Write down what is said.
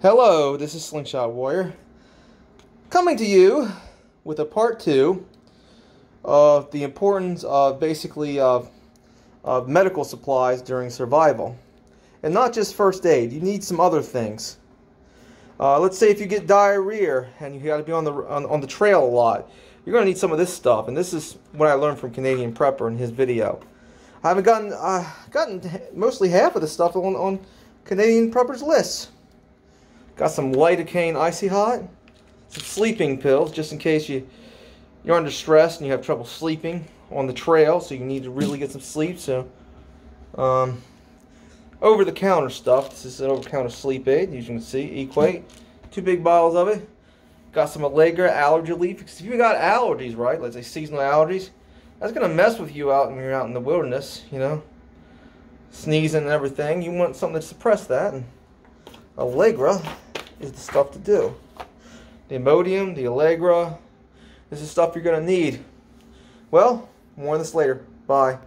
Hello, this is Slingshot Warrior. Coming to you with a part two of the importance of basically of, of medical supplies during survival. And not just first aid, you need some other things. Uh, let's say if you get diarrhea and you got to be on the on, on the trail a lot, you're going to need some of this stuff. And this is what I learned from Canadian Prepper in his video. I haven't gotten uh, gotten mostly half of the stuff on, on Canadian Prepper's list. Got some lidocaine icy hot, some sleeping pills just in case you you're under stress and you have trouble sleeping on the trail, so you need to really get some sleep. So, um, over the counter stuff. This is an over counter sleep aid. As you can see, Equate. Two big bottles of it. Got some Allegra allergy relief. Because if you got allergies, right, let's say seasonal allergies, that's gonna mess with you out when you're out in the wilderness. You know, sneezing and everything. You want something to suppress that. And Allegra is the stuff to do. The Imodium, the Allegra. This is stuff you're gonna need. Well, more on this later. Bye.